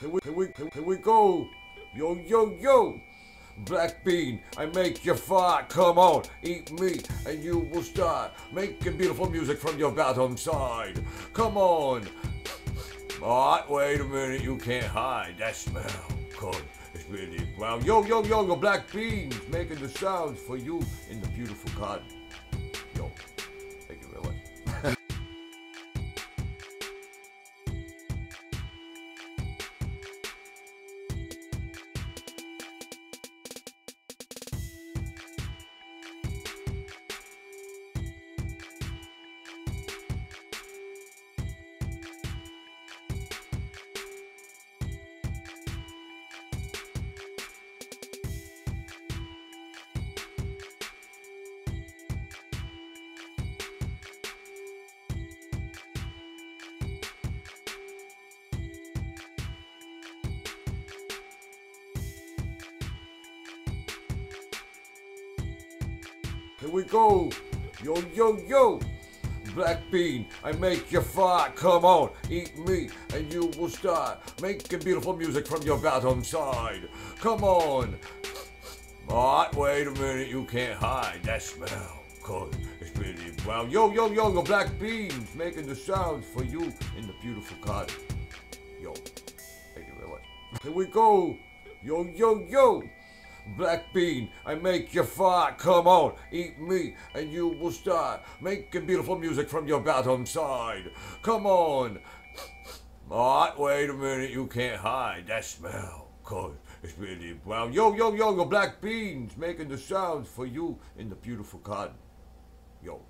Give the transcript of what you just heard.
Here we, here we, here we go. Yo, yo, yo. Black bean, I make you fart. Come on, eat me, and you will start making beautiful music from your bottom side. Come on. Alright, wait a minute, you can't hide that smell. Cause it's really wow. Yo, yo, yo, yo, black beans making the sounds for you in the beautiful garden. Here we go. Yo, yo, yo. Black bean, I make you fart. Come on, eat me, and you will start making beautiful music from your bottom side. Come on. Alright, wait a minute, you can't hide that smell. Cause it's really wow. Yo, yo, yo, yo, black beans making the sounds for you in the beautiful garden. Yo, thank you very much. Here we go. Yo, yo, yo. Black bean, I make you fart. Come on, eat me, and you will start making beautiful music from your bottom side. Come on. Alright, wait a minute, you can't hide that smell. Cause it's really wow. Yo, yo, yo, yo, black beans making the sounds for you in the beautiful garden. Yo.